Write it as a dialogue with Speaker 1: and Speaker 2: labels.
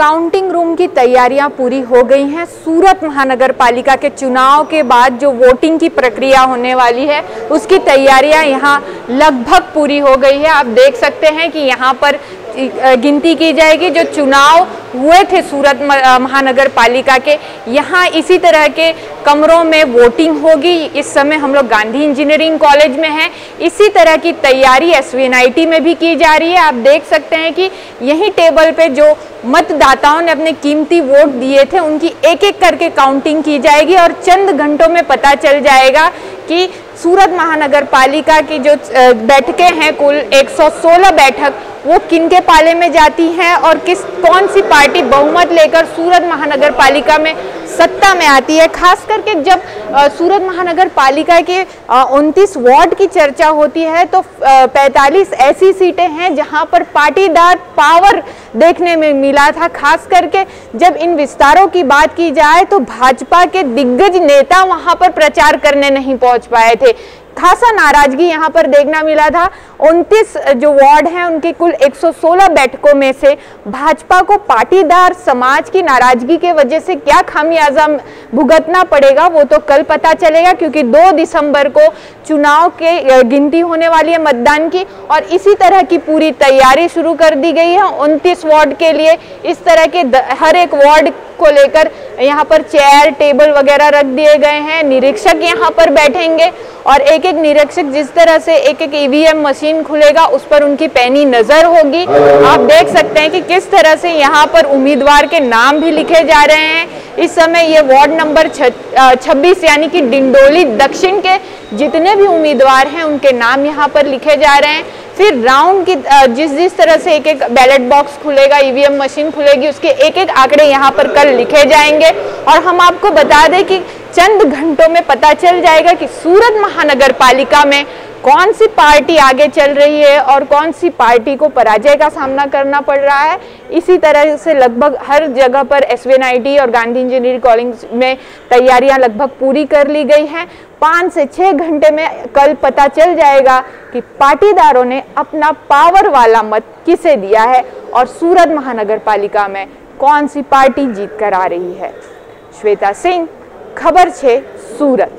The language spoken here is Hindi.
Speaker 1: काउंटिंग रूम की तैयारियाँ पूरी हो गई हैं। सूरत महानगर पालिका के चुनाव के बाद जो वोटिंग की प्रक्रिया होने वाली है, उसकी तैयारियाँ यहाँ लगभग पूरी हो गई है। आप देख सकते हैं कि यहाँ पर गिनती की जाएगी जो चुनाव हुए थे सूरत महानगर पालिका के। यहाँ इसी तरह के कमरों में वोटिंग होगी। इस समय हम लोग गांधी इंजीनियरिंग कॉलेज में हैं। इसी तरह की तैयारी एसवीएनआईटी में भी की जा रही है। आप देख सकते हैं कि यही टेबल पे जो मतदाताओं ने अपने कीमती वोट दिए थे, उनकी एक एक करके काउंटिंग की जाएगी और चंद घंटों में पता चल जाएगा कि सूरत महानगर पालिका की जो बैठकें हैं, कुल 116 बैठक, वो किन के पाले में जाती हैं और किस, कौन सी पार्टी बहुमत लेकर सूरत महानगर पालिका में सत्ता में आती है, खास करके जब सूरत महानगर पालिका के उनतीस वार्ड की चर्चा होती है तो पैंतालीस ऐसी सीटें हैं जहाँ पर पाटीदार पावर देखने में मिला था। खास करके जब इन विस्तारों की बात की जाए तो भाजपा के दिग्गज नेता वहाँ पर प्रचार करने नहीं पहुँच पाए थे। खासा नाराज़गी यहाँ पर देखना मिला था। 29 जो वार्ड हैं, उनके कुल 116 बैठकों में से भाजपा को पाटीदार समाज की नाराज़गी के वजह से क्या खामियाजा भुगतना पड़ेगा, वो तो कल पता चलेगा, क्योंकि 2 दिसंबर को चुनाव के गिनती होने वाली है मतदान की और इसी तरह की पूरी तैयारी शुरू कर दी गई है। उनतीस वार्ड के लिए इस तरह के हर एक वार्ड को लेकर यहाँ पर चेयर टेबल वगैरह रख दिए गए हैं। निरीक्षक यहाँ पर बैठेंगे और एक एक निरीक्षक जिस तरह से एक एक ईवीएम मशीन खुलेगा, उस पर उनकी पैनी नज़र होगी। आप देख सकते हैं कि किस तरह से यहाँ पर उम्मीदवार के नाम भी लिखे जा रहे हैं। इस समय ये वार्ड नंबर छब्बीस यानी कि डिंडोली दक्षिण के जितने भी उम्मीदवार हैं, उनके नाम यहाँ पर लिखे जा रहे हैं। फिर राउंड की जिस जिस तरह से एक एक बैलेट बॉक्स खुलेगा ईवीएम मशीन खुलेगी, उसके एक एक आंकड़े यहाँ पर कल लिखे जाएँगे। और हम आपको बता दें कि चंद घंटों में पता चल जाएगा कि सूरत महानगर पालिका में कौन सी पार्टी आगे चल रही है और कौन सी पार्टी को पराजय का सामना करना पड़ रहा है? इसी तरह से लगभग हर जगह पर एसवीएनआईटी और गांधी इंजीनियरिंग कॉलेज में तैयारियाँ लगभग पूरी कर ली गई हैं। पाँच से छः घंटे में कल पता चल जाएगा कि पाटीदारों ने अपना पावर वाला मत किसे दिया है और सूरत महानगर पालिका में कौन सी पार्टी जीत कर आ रही है? श्वेता सिंह, खबर छे सूरत।